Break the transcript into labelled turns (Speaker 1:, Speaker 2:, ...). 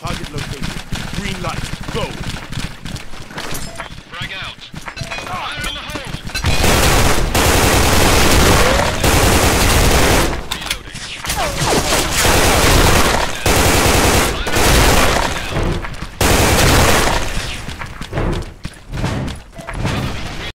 Speaker 1: Target location. Green light. Go.